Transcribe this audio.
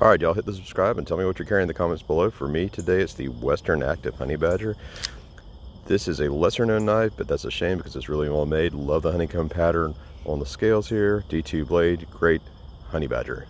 All right, y'all hit the subscribe and tell me what you're carrying in the comments below. For me today, it's the Western Active Honey Badger. This is a lesser known knife, but that's a shame because it's really well made. Love the honeycomb pattern on the scales here. D2 blade, great honey badger.